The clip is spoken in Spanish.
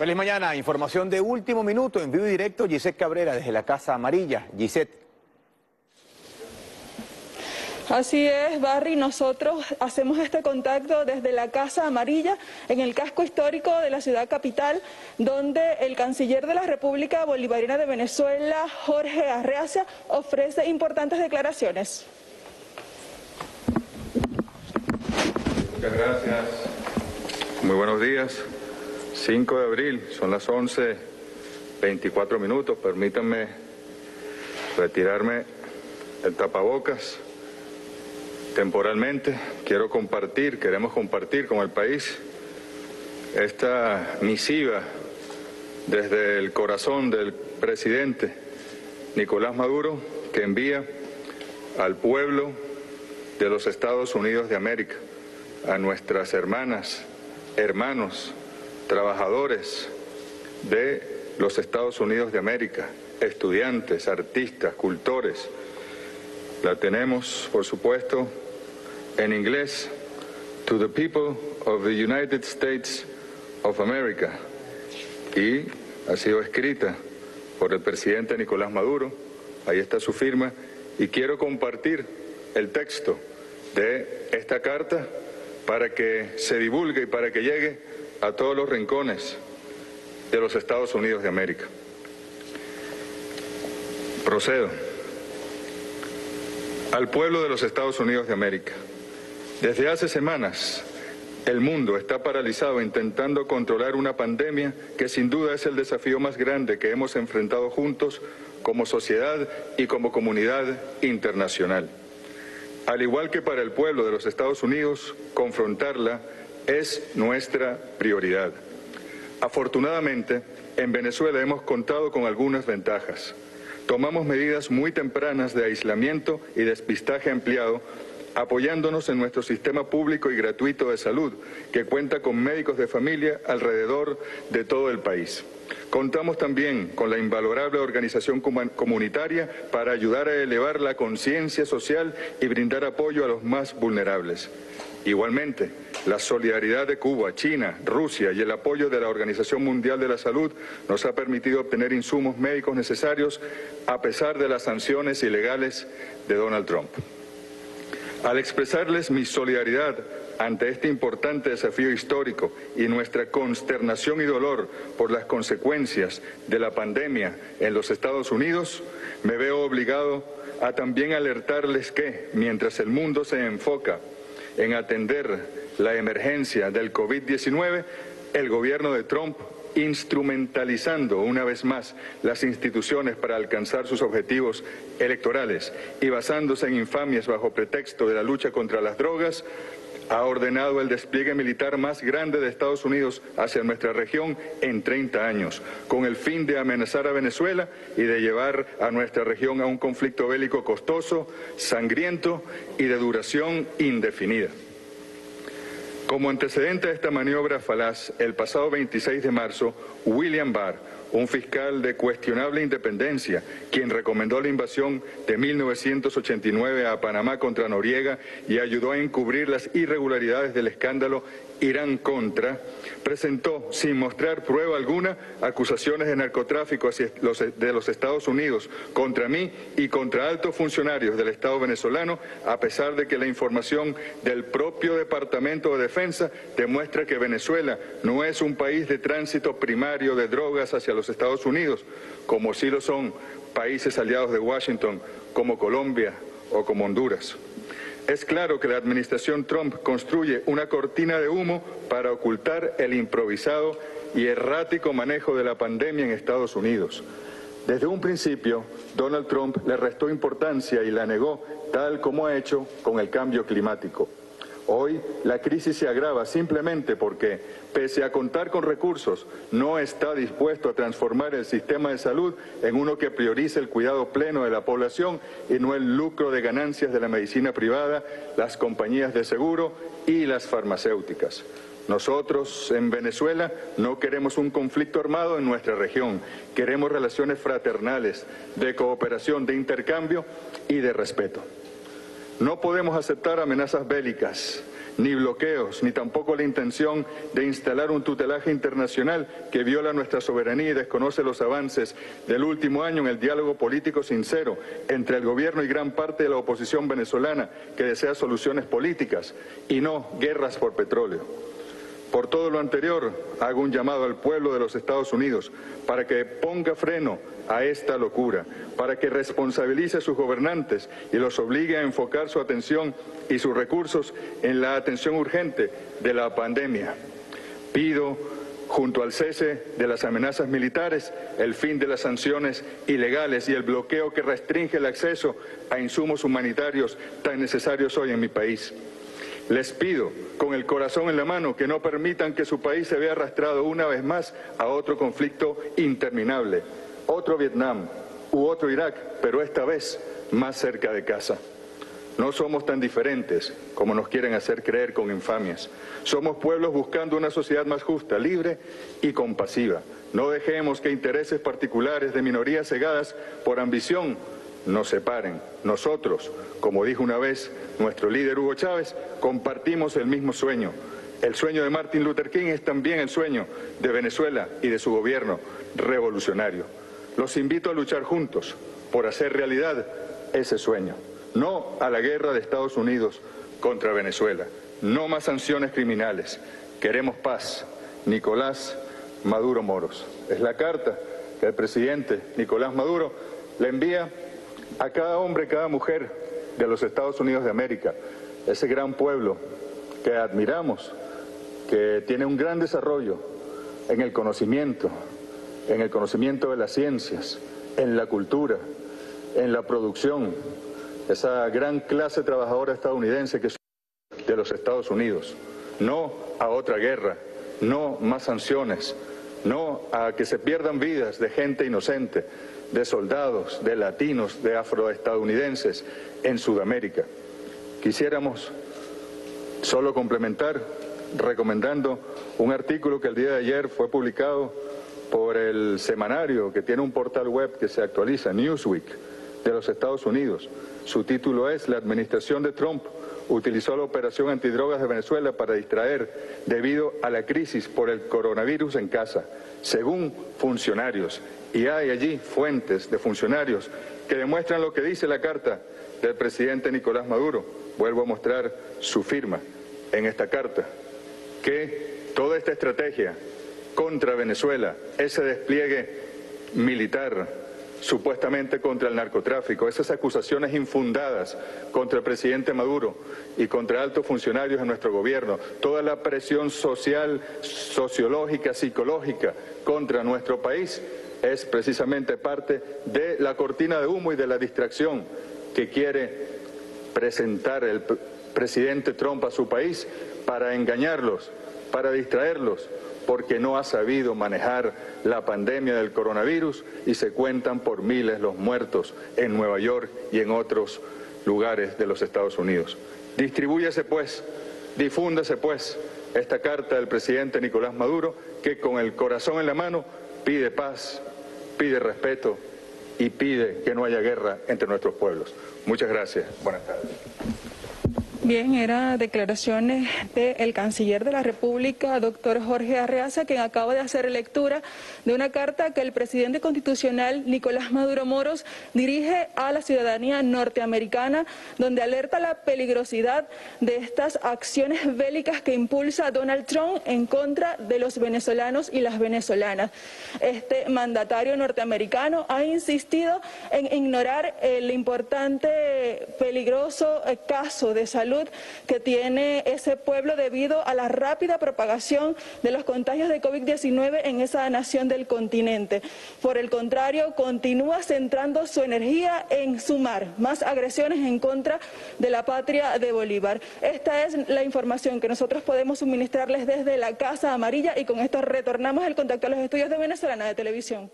Feliz mañana, información de último minuto en vivo y directo, Gisette Cabrera desde la Casa Amarilla. Gisette. Así es, Barry, nosotros hacemos este contacto desde la Casa Amarilla en el casco histórico de la ciudad capital, donde el canciller de la República Bolivariana de Venezuela, Jorge Arreaza, ofrece importantes declaraciones. Muchas gracias. Muy buenos días. 5 de abril, son las 11, 24 minutos. Permítanme retirarme el tapabocas temporalmente. Quiero compartir, queremos compartir con el país esta misiva desde el corazón del presidente Nicolás Maduro que envía al pueblo de los Estados Unidos de América, a nuestras hermanas, hermanos, trabajadores de los Estados Unidos de América, estudiantes, artistas, cultores. La tenemos, por supuesto, en inglés, To the People of the United States of America. Y ha sido escrita por el presidente Nicolás Maduro, ahí está su firma, y quiero compartir el texto de esta carta para que se divulgue y para que llegue a todos los rincones de los Estados Unidos de América. Procedo. Al pueblo de los Estados Unidos de América. Desde hace semanas, el mundo está paralizado intentando controlar una pandemia que sin duda es el desafío más grande que hemos enfrentado juntos como sociedad y como comunidad internacional. Al igual que para el pueblo de los Estados Unidos, confrontarla es nuestra prioridad. Afortunadamente, en Venezuela hemos contado con algunas ventajas. Tomamos medidas muy tempranas de aislamiento y despistaje ampliado, apoyándonos en nuestro sistema público y gratuito de salud, que cuenta con médicos de familia alrededor de todo el país. Contamos también con la invalorable organización comunitaria para ayudar a elevar la conciencia social y brindar apoyo a los más vulnerables. Igualmente, la solidaridad de Cuba, China, Rusia y el apoyo de la Organización Mundial de la Salud nos ha permitido obtener insumos médicos necesarios a pesar de las sanciones ilegales de Donald Trump. Al expresarles mi solidaridad ante este importante desafío histórico y nuestra consternación y dolor por las consecuencias de la pandemia en los Estados Unidos, me veo obligado a también alertarles que, mientras el mundo se enfoca en atender la emergencia del COVID-19, el gobierno de Trump instrumentalizando una vez más las instituciones para alcanzar sus objetivos electorales y basándose en infamias bajo pretexto de la lucha contra las drogas, ha ordenado el despliegue militar más grande de Estados Unidos hacia nuestra región en 30 años, con el fin de amenazar a Venezuela y de llevar a nuestra región a un conflicto bélico costoso, sangriento y de duración indefinida. Como antecedente a esta maniobra falaz, el pasado 26 de marzo, William Barr, un fiscal de cuestionable independencia, quien recomendó la invasión de 1989 a Panamá contra Noriega y ayudó a encubrir las irregularidades del escándalo Irán contra, presentó, sin mostrar prueba alguna, acusaciones de narcotráfico de los Estados Unidos contra mí y contra altos funcionarios del Estado venezolano, a pesar de que la información del propio Departamento de Defensa demuestra que Venezuela no es un país de tránsito primario de drogas hacia los Estados Unidos, como sí lo son países aliados de Washington como Colombia o como Honduras. Es claro que la administración Trump construye una cortina de humo para ocultar el improvisado y errático manejo de la pandemia en Estados Unidos. Desde un principio, Donald Trump le restó importancia y la negó, tal como ha hecho con el cambio climático. Hoy la crisis se agrava simplemente porque, pese a contar con recursos, no está dispuesto a transformar el sistema de salud en uno que priorice el cuidado pleno de la población y no el lucro de ganancias de la medicina privada, las compañías de seguro y las farmacéuticas. Nosotros en Venezuela no queremos un conflicto armado en nuestra región, queremos relaciones fraternales, de cooperación, de intercambio y de respeto. No podemos aceptar amenazas bélicas ni bloqueos, ni tampoco la intención de instalar un tutelaje internacional que viola nuestra soberanía y desconoce los avances del último año en el diálogo político sincero entre el gobierno y gran parte de la oposición venezolana que desea soluciones políticas y no guerras por petróleo. Por todo lo anterior, hago un llamado al pueblo de los Estados Unidos para que ponga freno a esta locura, para que responsabilice a sus gobernantes y los obligue a enfocar su atención y sus recursos en la atención urgente de la pandemia. Pido, junto al cese de las amenazas militares, el fin de las sanciones ilegales y el bloqueo que restringe el acceso a insumos humanitarios tan necesarios hoy en mi país. Les pido, con el corazón en la mano, que no permitan que su país se vea arrastrado una vez más a otro conflicto interminable, otro Vietnam u otro Irak, pero esta vez más cerca de casa. No somos tan diferentes como nos quieren hacer creer con infamias. Somos pueblos buscando una sociedad más justa, libre y compasiva. No dejemos que intereses particulares de minorías cegadas por ambición nos separen. Nosotros, como dijo una vez nuestro líder Hugo Chávez, compartimos el mismo sueño. El sueño de Martin Luther King es también el sueño de Venezuela y de su gobierno revolucionario. Los invito a luchar juntos por hacer realidad ese sueño. No a la guerra de Estados Unidos contra Venezuela. No más sanciones criminales. Queremos paz. Nicolás Maduro Moros. Es la carta que el presidente Nicolás Maduro le envía a cada hombre, cada mujer de los Estados Unidos de América, ese gran pueblo que admiramos, que tiene un gran desarrollo en el conocimiento, en el conocimiento de las ciencias, en la cultura, en la producción, esa gran clase trabajadora estadounidense que es de los Estados Unidos. No a otra guerra, no más sanciones, no a que se pierdan vidas de gente inocente, de soldados, de latinos, de afroestadounidenses en Sudamérica. Quisiéramos solo complementar recomendando un artículo que el día de ayer fue publicado por el semanario que tiene un portal web que se actualiza, Newsweek, de los Estados Unidos. Su título es La administración de Trump utilizó la operación antidrogas de Venezuela para distraer debido a la crisis por el coronavirus en casa, según funcionarios. Y hay allí fuentes de funcionarios que demuestran lo que dice la carta del presidente Nicolás Maduro. Vuelvo a mostrar su firma en esta carta, que toda esta estrategia contra Venezuela, ese despliegue militar, supuestamente contra el narcotráfico, esas acusaciones infundadas contra el presidente Maduro y contra altos funcionarios de nuestro gobierno, toda la presión social, sociológica, psicológica contra nuestro país es precisamente parte de la cortina de humo y de la distracción que quiere presentar el presidente Trump a su país para engañarlos, para distraerlos, porque no ha sabido manejar la pandemia del coronavirus y se cuentan por miles los muertos en Nueva York y en otros lugares de los Estados Unidos. Distribúyase pues, difúndase pues esta carta del presidente Nicolás Maduro que con el corazón en la mano pide paz, pide respeto y pide que no haya guerra entre nuestros pueblos. Muchas gracias. Buenas tardes. Bien, eran declaraciones del canciller de la República, doctor Jorge Arreaza, quien acaba de hacer lectura de una carta que el presidente constitucional Nicolás Maduro Moros dirige a la ciudadanía norteamericana, donde alerta la peligrosidad de estas acciones bélicas que impulsa Donald Trump en contra de los venezolanos y las venezolanas. Este mandatario norteamericano ha insistido en ignorar el importante, peligroso eh, caso de salud que tiene ese pueblo debido a la rápida propagación de los contagios de COVID-19 en esa nación del continente. Por el contrario, continúa centrando su energía en sumar más agresiones en contra de la patria de Bolívar. Esta es la información que nosotros podemos suministrarles desde la Casa Amarilla y con esto retornamos el contacto a los estudios de Venezolana de Televisión.